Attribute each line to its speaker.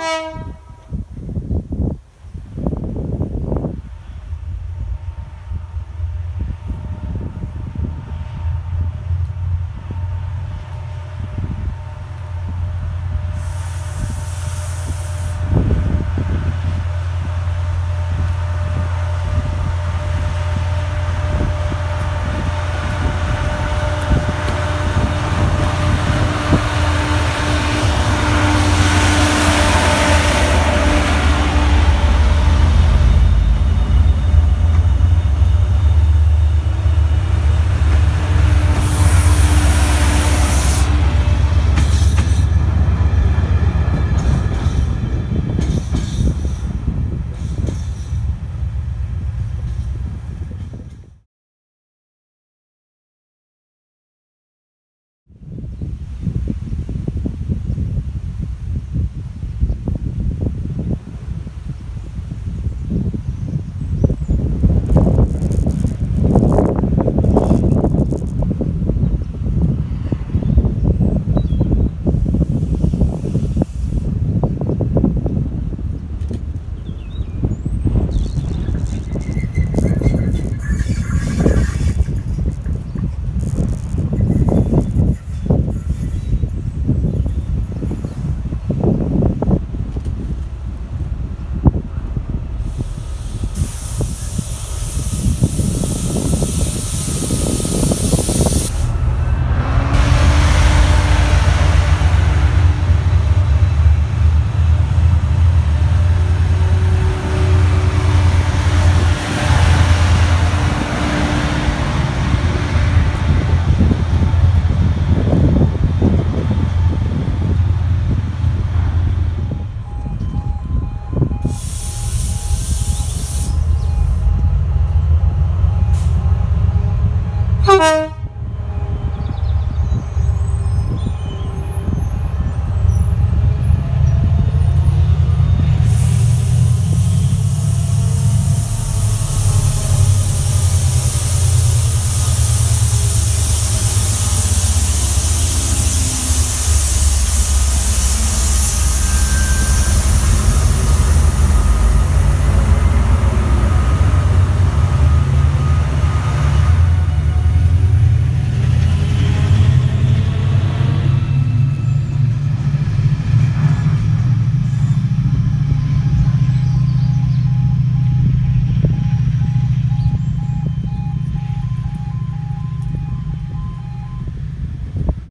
Speaker 1: Thank you. Música